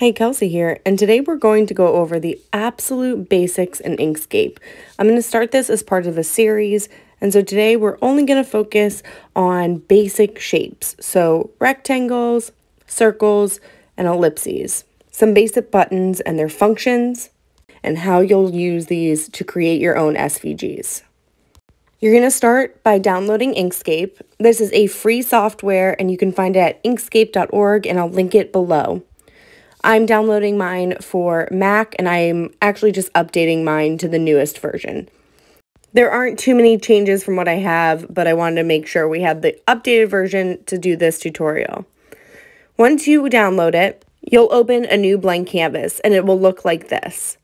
Hey, Kelsey here, and today we're going to go over the absolute basics in Inkscape. I'm going to start this as part of a series, and so today we're only going to focus on basic shapes, so rectangles, circles, and ellipses. Some basic buttons and their functions, and how you'll use these to create your own SVGs. You're going to start by downloading Inkscape. This is a free software, and you can find it at inkscape.org, and I'll link it below. I'm downloading mine for Mac and I'm actually just updating mine to the newest version. There aren't too many changes from what I have, but I wanted to make sure we had the updated version to do this tutorial. Once you download it, you'll open a new blank canvas and it will look like this.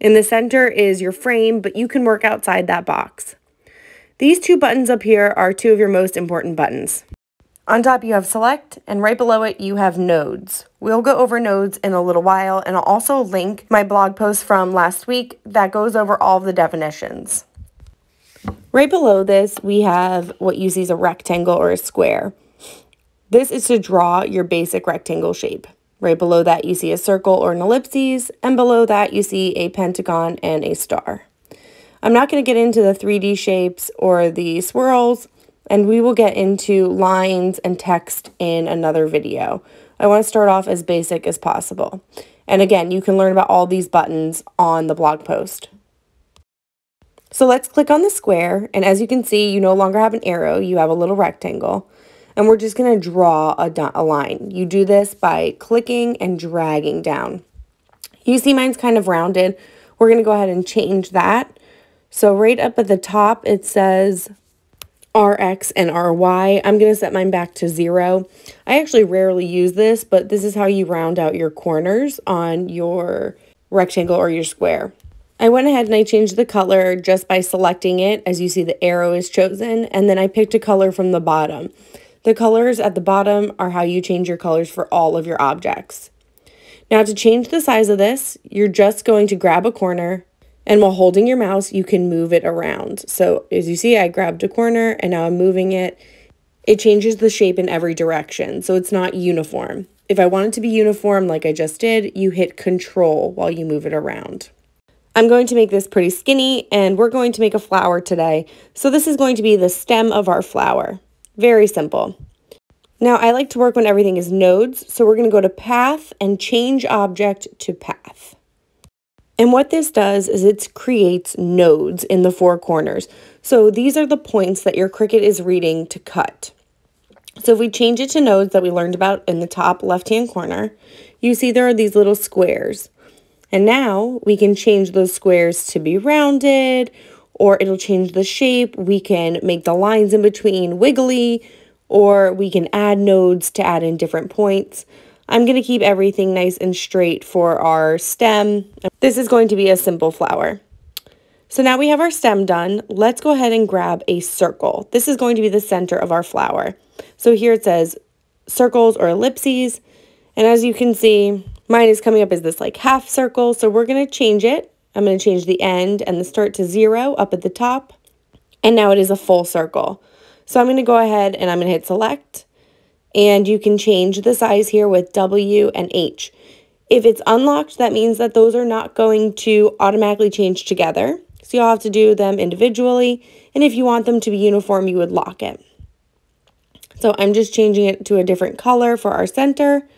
In the center is your frame, but you can work outside that box. These two buttons up here are two of your most important buttons. On top you have select and right below it you have nodes. We'll go over nodes in a little while and I'll also link my blog post from last week that goes over all the definitions. Right below this we have what you see as a rectangle or a square. This is to draw your basic rectangle shape. Right below that you see a circle or an ellipses and below that you see a pentagon and a star. I'm not going to get into the 3D shapes or the swirls and we will get into lines and text in another video. I want to start off as basic as possible. And again, you can learn about all these buttons on the blog post. So let's click on the square, and as you can see, you no longer have an arrow, you have a little rectangle. And we're just going to draw a, a line. You do this by clicking and dragging down. You see mine's kind of rounded. We're going to go ahead and change that. So right up at the top, it says RX and RY. I'm going to set mine back to zero. I actually rarely use this, but this is how you round out your corners on your rectangle or your square. I went ahead and I changed the color just by selecting it. As you see, the arrow is chosen, and then I picked a color from the bottom. The colors at the bottom are how you change your colors for all of your objects. Now to change the size of this, you're just going to grab a corner, and while holding your mouse, you can move it around. So as you see, I grabbed a corner and now I'm moving it. It changes the shape in every direction, so it's not uniform. If I want it to be uniform like I just did, you hit control while you move it around. I'm going to make this pretty skinny and we're going to make a flower today. So this is going to be the stem of our flower. Very simple. Now I like to work when everything is nodes, so we're going to go to path and change object to path. And what this does is it creates nodes in the four corners. So these are the points that your Cricut is reading to cut. So if we change it to nodes that we learned about in the top left-hand corner, you see there are these little squares. And now we can change those squares to be rounded, or it'll change the shape. We can make the lines in between wiggly, or we can add nodes to add in different points. I'm going to keep everything nice and straight for our stem. This is going to be a simple flower. So now we have our stem done. Let's go ahead and grab a circle. This is going to be the center of our flower. So here it says circles or ellipses. And as you can see, mine is coming up as this like half circle. So we're going to change it. I'm going to change the end and the start to zero up at the top. And now it is a full circle. So I'm going to go ahead and I'm going to hit select and you can change the size here with W and H. If it's unlocked, that means that those are not going to automatically change together. So you'll have to do them individually. And if you want them to be uniform, you would lock it. So I'm just changing it to a different color for our center.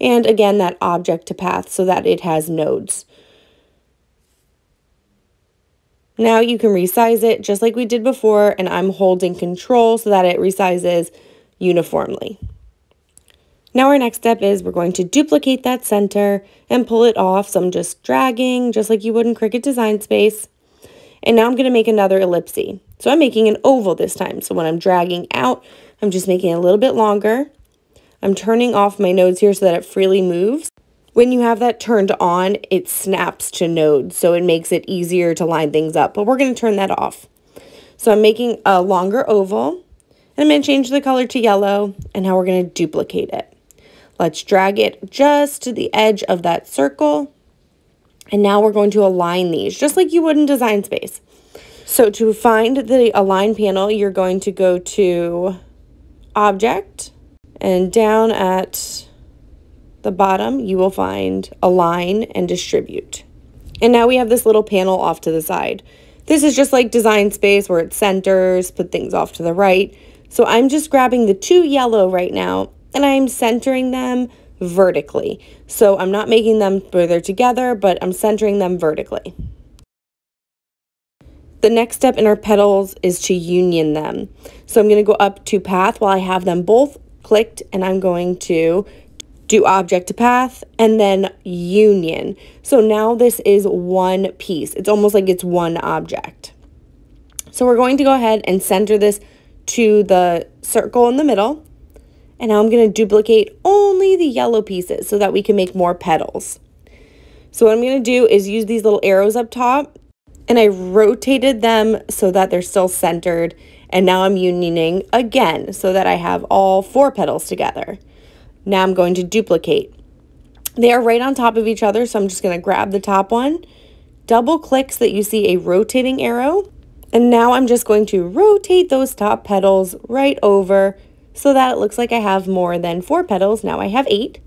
And again, that object to path so that it has nodes. Now you can resize it just like we did before, and I'm holding control so that it resizes uniformly. Now our next step is we're going to duplicate that center and pull it off. So I'm just dragging, just like you would in Cricut Design Space. And now I'm going to make another ellipse. So I'm making an oval this time. So when I'm dragging out, I'm just making it a little bit longer. I'm turning off my nodes here so that it freely moves. When you have that turned on, it snaps to nodes, so it makes it easier to line things up. But we're going to turn that off. So I'm making a longer oval, and I'm going to change the color to yellow, and now we're going to duplicate it. Let's drag it just to the edge of that circle. And now we're going to align these just like you would in Design Space. So to find the Align panel, you're going to go to Object and down at the bottom, you will find align and distribute. And now we have this little panel off to the side. This is just like design space where it centers, put things off to the right. So I'm just grabbing the two yellow right now and I'm centering them vertically. So I'm not making them further together, but I'm centering them vertically. The next step in our petals is to union them. So I'm going to go up to path while I have them both clicked and I'm going to do object to path and then union. So now this is one piece. It's almost like it's one object. So we're going to go ahead and center this to the circle in the middle. And now I'm going to duplicate only the yellow pieces so that we can make more petals. So what I'm going to do is use these little arrows up top and I rotated them so that they're still centered. And now I'm unioning again so that I have all four petals together. Now I'm going to duplicate. They are right on top of each other, so I'm just going to grab the top one, double click so that you see a rotating arrow, and now I'm just going to rotate those top petals right over so that it looks like I have more than four petals. Now I have eight.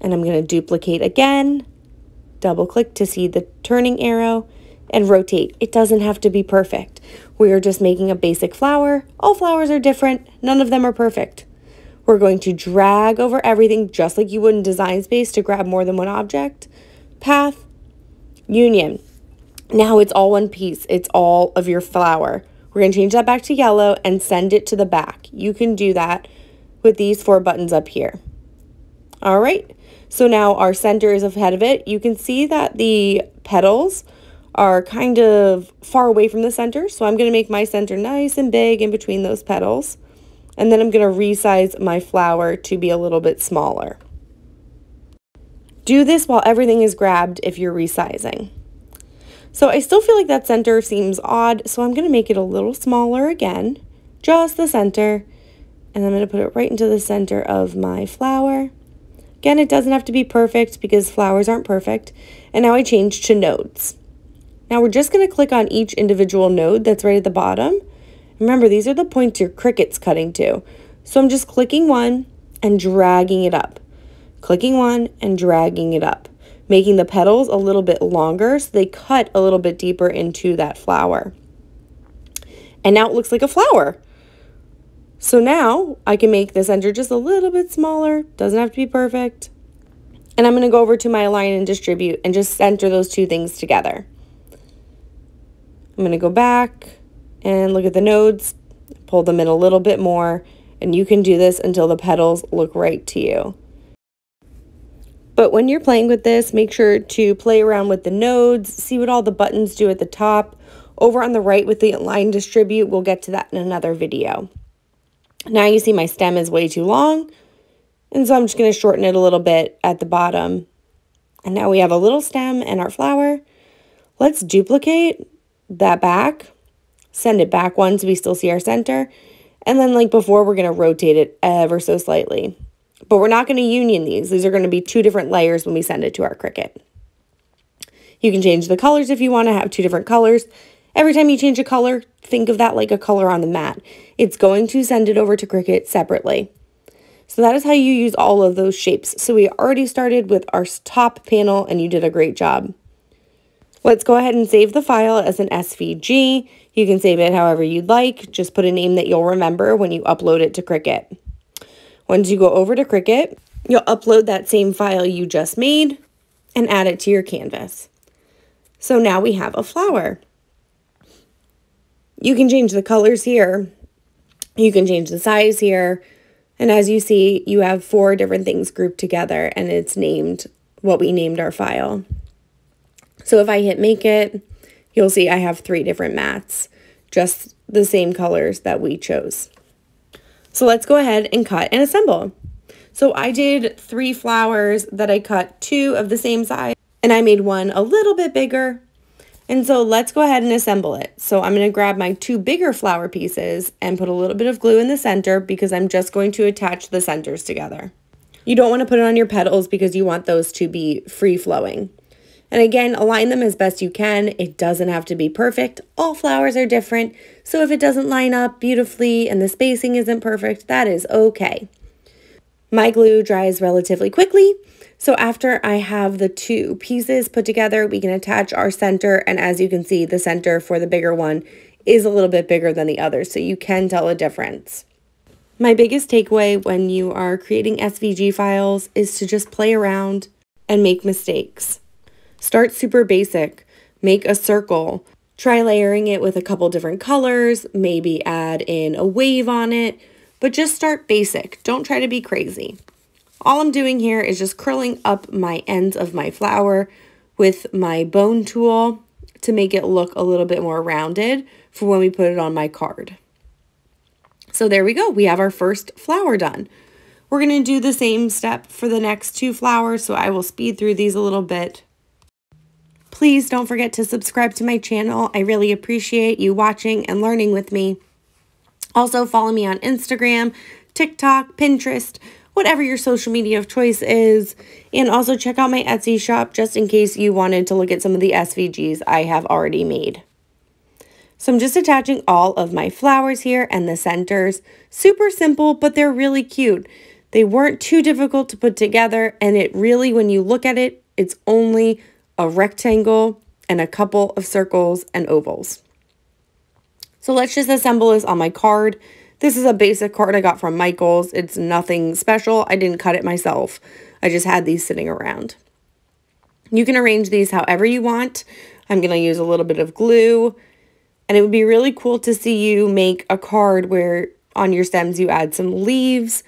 And I'm going to duplicate again, double click to see the turning arrow, and rotate. It doesn't have to be perfect. We are just making a basic flower. All flowers are different. None of them are perfect. We're going to drag over everything just like you would in design space to grab more than one object. Path, union. Now it's all one piece. It's all of your flower. We're going to change that back to yellow and send it to the back. You can do that with these four buttons up here. All right, so now our center is ahead of it. You can see that the petals are kind of far away from the center. So I'm going to make my center nice and big in between those petals. And then I'm going to resize my flower to be a little bit smaller. Do this while everything is grabbed if you're resizing. So I still feel like that center seems odd, so I'm going to make it a little smaller again, just the center, and I'm going to put it right into the center of my flower. Again, it doesn't have to be perfect because flowers aren't perfect. And now I change to nodes. Now we're just going to click on each individual node that's right at the bottom. Remember, these are the points your Cricut's cutting to. So I'm just clicking one and dragging it up. Clicking one and dragging it up making the petals a little bit longer so they cut a little bit deeper into that flower. And now it looks like a flower. So now I can make the center just a little bit smaller. Doesn't have to be perfect. And I'm going to go over to my align and distribute and just center those two things together. I'm going to go back and look at the nodes, pull them in a little bit more, and you can do this until the petals look right to you. But when you're playing with this, make sure to play around with the nodes, see what all the buttons do at the top. Over on the right with the align distribute, we'll get to that in another video. Now you see my stem is way too long, and so I'm just going to shorten it a little bit at the bottom. And now we have a little stem and our flower. Let's duplicate that back, send it back one so we still see our center, and then like before, we're going to rotate it ever so slightly. But we're not going to union these. These are going to be two different layers when we send it to our Cricut. You can change the colors if you want to have two different colors. Every time you change a color, think of that like a color on the mat. It's going to send it over to Cricut separately. So that is how you use all of those shapes. So we already started with our top panel and you did a great job. Let's go ahead and save the file as an SVG. You can save it however you'd like. Just put a name that you'll remember when you upload it to Cricut. Once you go over to Cricut, you'll upload that same file you just made and add it to your canvas. So now we have a flower. You can change the colors here. You can change the size here. And as you see, you have four different things grouped together and it's named what we named our file. So if I hit make it, you'll see I have three different mats, just the same colors that we chose. So let's go ahead and cut and assemble. So I did three flowers that I cut two of the same size and I made one a little bit bigger. And so let's go ahead and assemble it. So I'm going to grab my two bigger flower pieces and put a little bit of glue in the center because I'm just going to attach the centers together. You don't want to put it on your petals because you want those to be free flowing. And again, align them as best you can. It doesn't have to be perfect. All flowers are different. So if it doesn't line up beautifully and the spacing isn't perfect, that is okay. My glue dries relatively quickly, so after I have the two pieces put together, we can attach our center, and as you can see, the center for the bigger one is a little bit bigger than the other, so you can tell a difference. My biggest takeaway when you are creating SVG files is to just play around and make mistakes. Start super basic, make a circle, try layering it with a couple different colors, maybe add in a wave on it, but just start basic. Don't try to be crazy. All I'm doing here is just curling up my ends of my flower with my bone tool to make it look a little bit more rounded for when we put it on my card. So there we go. We have our first flower done. We're going to do the same step for the next two flowers, so I will speed through these a little bit. Please don't forget to subscribe to my channel. I really appreciate you watching and learning with me. Also, follow me on Instagram, TikTok, Pinterest, whatever your social media of choice is. And also check out my Etsy shop just in case you wanted to look at some of the SVGs I have already made. So I'm just attaching all of my flowers here and the centers. Super simple, but they're really cute. They weren't too difficult to put together, and it really, when you look at it, it's only a rectangle and a couple of circles and ovals. So let's just assemble this on my card. This is a basic card I got from Michaels. It's nothing special. I didn't cut it myself. I just had these sitting around. You can arrange these however you want. I'm going to use a little bit of glue. And it would be really cool to see you make a card where on your stems you add some leaves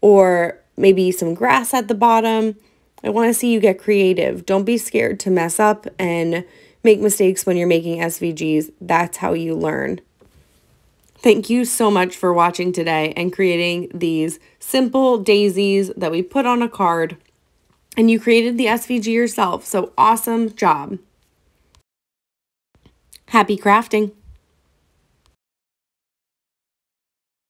or maybe some grass at the bottom. I want to see you get creative. Don't be scared to mess up and make mistakes when you're making SVGs. That's how you learn. Thank you so much for watching today and creating these simple daisies that we put on a card. And you created the SVG yourself, so awesome job. Happy crafting!